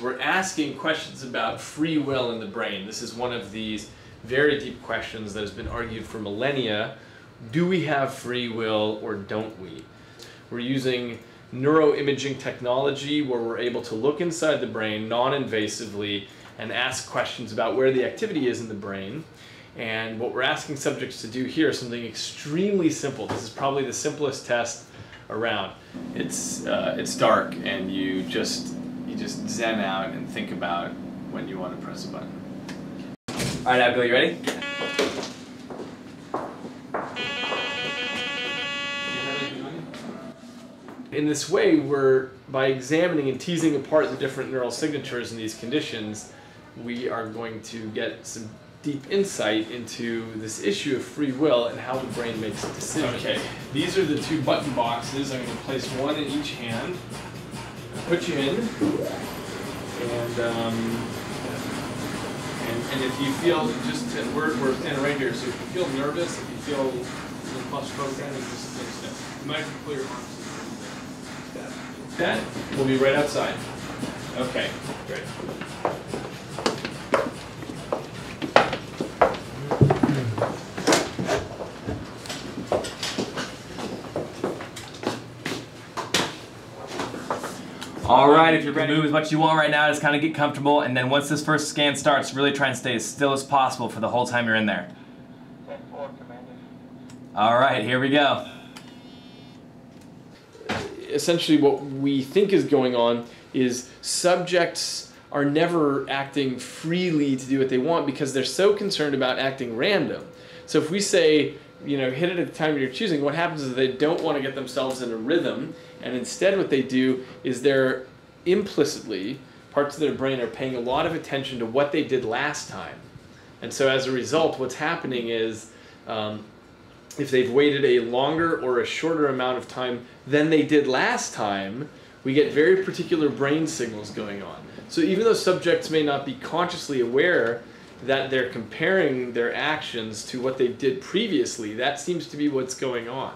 We're asking questions about free will in the brain. This is one of these very deep questions that has been argued for millennia. Do we have free will or don't we? We're using neuroimaging technology where we're able to look inside the brain non-invasively and ask questions about where the activity is in the brain. And what we're asking subjects to do here is something extremely simple. This is probably the simplest test around. It's, uh, it's dark and you just, just zen out and think about when you want to press a button. All right, Abigail, you ready? In this way, we're, by examining and teasing apart the different neural signatures in these conditions, we are going to get some deep insight into this issue of free will and how the brain makes decisions. Okay, these are the two button boxes. I'm going to place one in each hand, put you in, and um, and, and if you feel just to, we're we're standing right here, so if you feel nervous, if you feel a little claustrophobic, just stay still. You might have to pull your arms. That will be right outside. Okay, great. All right, if you're ready, move as much as you want right now. Just kind of get comfortable, and then once this first scan starts, really try and stay as still as possible for the whole time you're in there. All right, here we go. Essentially, what we think is going on is subjects are never acting freely to do what they want because they're so concerned about acting random. So if we say, you know, hit it at the time you're choosing, what happens is they don't want to get themselves in a rhythm, and instead what they do is they're implicitly, parts of their brain are paying a lot of attention to what they did last time. And so as a result, what's happening is um, if they've waited a longer or a shorter amount of time than they did last time, we get very particular brain signals going on. So even though subjects may not be consciously aware that they're comparing their actions to what they did previously. That seems to be what's going on.